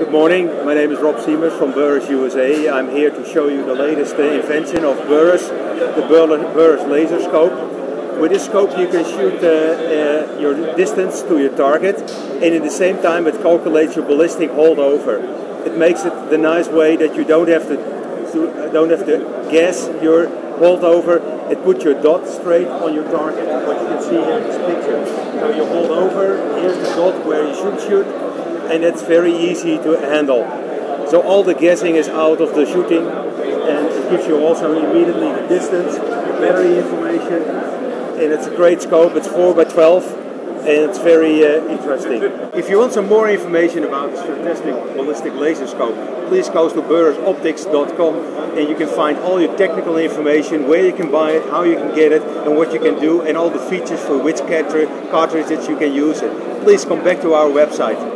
Good morning, my name is Rob Siemers from Burris USA. I'm here to show you the latest uh, invention of Burris, the Burris laser scope. With this scope you can shoot uh, uh, your distance to your target and at the same time it calculates your ballistic holdover. It makes it the nice way that you don't have to, to don't have to guess your holdover. It puts your dot straight on your target, what you can see here in this picture. So you hold over, here's the dot where you should shoot, and it's very easy to handle. So all the guessing is out of the shooting and it gives you also immediately the distance, battery information, and it's a great scope. It's 4 by 12 and it's very uh, interesting. If you want some more information about this fantastic ballistic laser scope, please go to burrisoptics.com and you can find all your technical information, where you can buy it, how you can get it, and what you can do, and all the features for which cartridges you can use it. Please come back to our website.